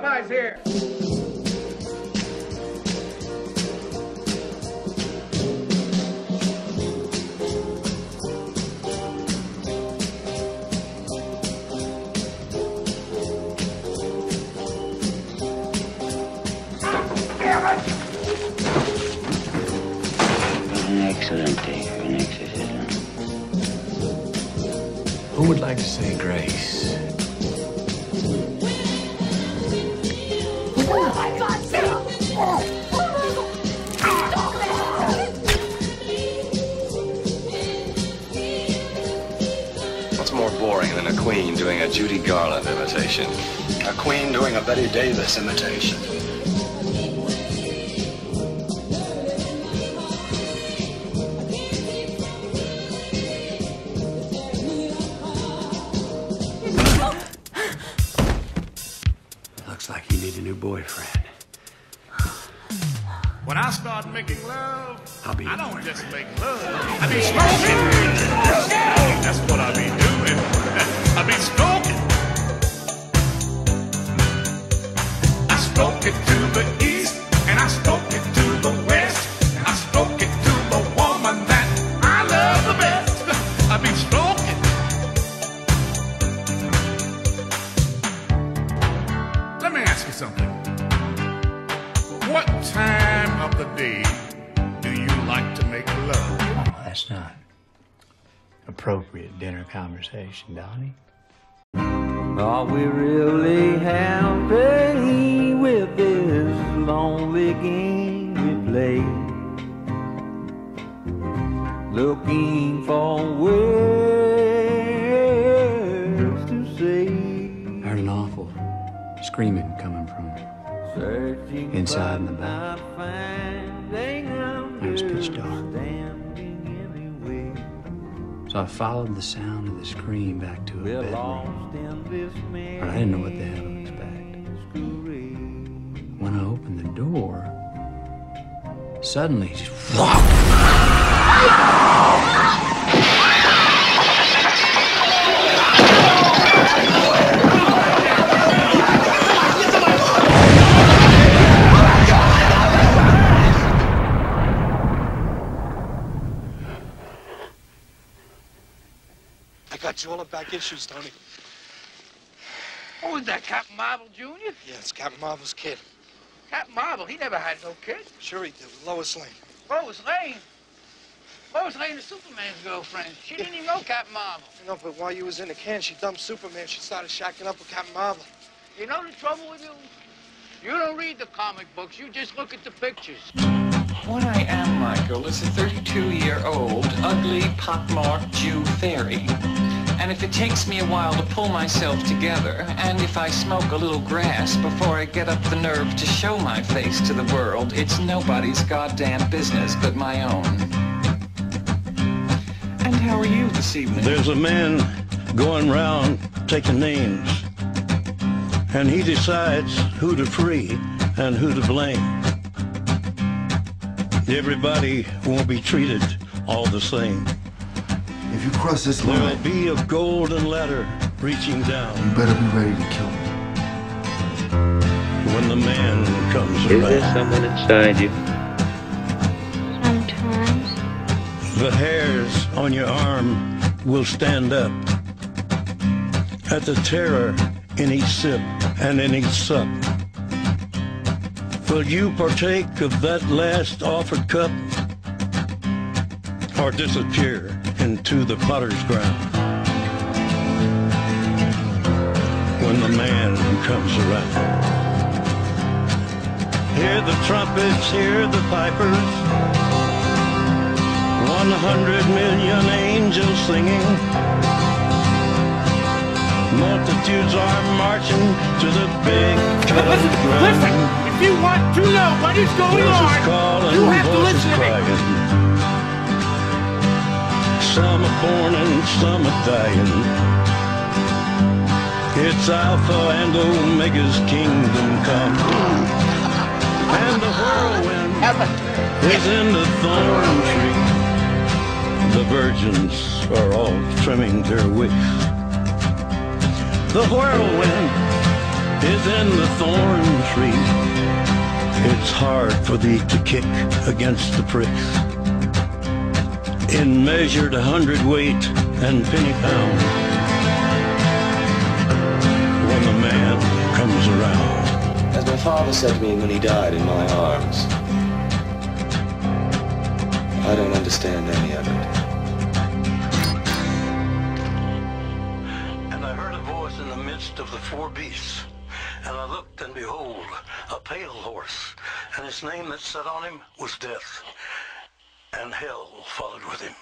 Popeye's here. An excellent day for an exorcism. Who would like to say grace? What's more boring than a queen doing a Judy Garland imitation? A queen doing a Bette Davis imitation. When I start making love, I'll be I don't just make love. I be smoking. That's what I be doing. I be smoking. Not appropriate dinner conversation, Donnie. Are we really happy with this lonely game we play? Looking for words to say. I heard an awful screaming coming from Searching Inside in the back. It was pitch dark. So I followed the sound of the scream back to a We're bedroom. lost in this But I didn't know what the hell to expect. When I opened the door, suddenly, just got you all the back issues, Tony. Who was that, Captain Marvel Jr.? Yeah, it's Captain Marvel's kid. Captain Marvel, he never had no kid. Sure he did, Lois Lane. Lois Lane. Lois Lane is Superman's girlfriend. She didn't even know Captain Marvel. You know, but while you was in the can, she dumped Superman. She started shacking up with Captain Marvel. You know the trouble with you? You don't read the comic books. You just look at the pictures. What I am, Michael, is a 32-year-old, ugly, pockmarked Jew fairy. And if it takes me a while to pull myself together, and if I smoke a little grass before I get up the nerve to show my face to the world, it's nobody's goddamn business but my own. And how are you this evening? There's a man going round taking names, and he decides who to free and who to blame. Everybody won't be treated all the same. If you cross this There'll be a golden ladder reaching down you better be ready to kill me. when the man comes Is there someone inside you? Sometimes. The hairs on your arm will stand up at the terror in each sip and in each sup. Will you partake of that last offered cup or disappear into the potter's ground when the man comes around? Hear the trumpets, hear the pipers. One hundred million angels singing. Multitudes are marching to the big kettle drum. Listen, if you want to know what is going Voices on, calling, you have to listen to me. Some are born and some are dying. It's Alpha and Omega's kingdom come. And the whirlwind is in the thorn tree. The virgins are all trimming their wicks. The whirlwind is in the thorn tree. It's hard for thee to kick against the pricks. In measured hundredweight and penny pound. When the man comes around. As my father said to me when he died in my arms, I don't understand any of it. And I heard a voice in the midst of the four beasts. And I looked, and behold, a pale horse, and his name that sat on him was Death, and hell followed with him.